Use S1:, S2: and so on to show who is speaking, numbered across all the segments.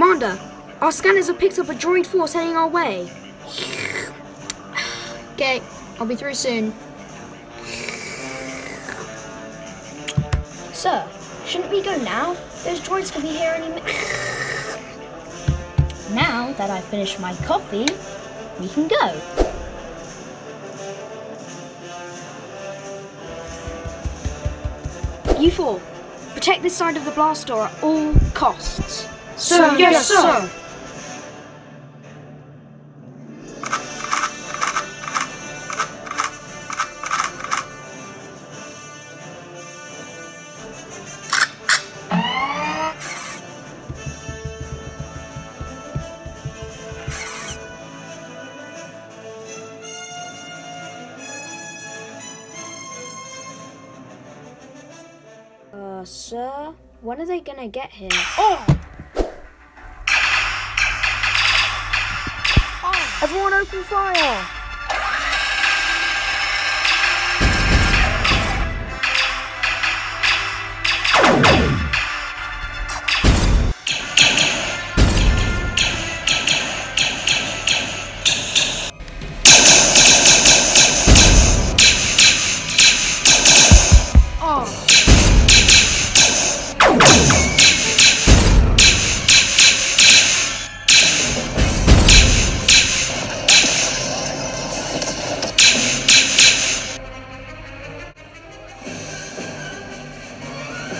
S1: Commander, our scanners have picked up a droid force heading our way.
S2: Okay, I'll be through soon.
S3: Sir, shouldn't we go now? Those droids could be here any minute. now that I've finished my coffee, we can go.
S1: You four, protect this side of the blast door at all costs.
S2: Sir, yes, sir.
S1: Uh, sir, when are they gonna get here?
S2: Oh!
S1: Everyone open fire!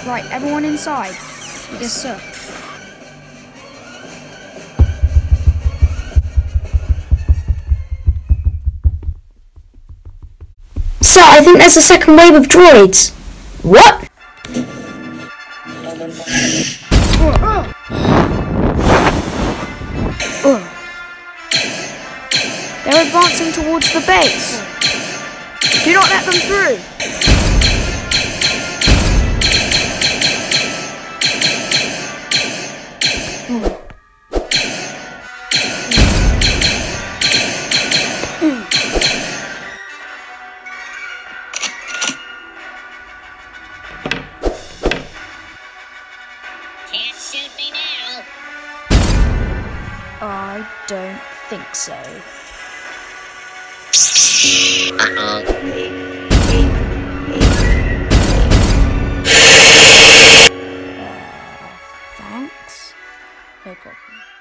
S2: Right, everyone inside. Yes, sir.
S3: Sir, I think there's a second wave of droids. What?
S1: They're advancing towards the base. Do not let them through.
S4: Shoot me now.
S2: I don't think so.
S4: Uh-oh.
S2: Thanks. No problem.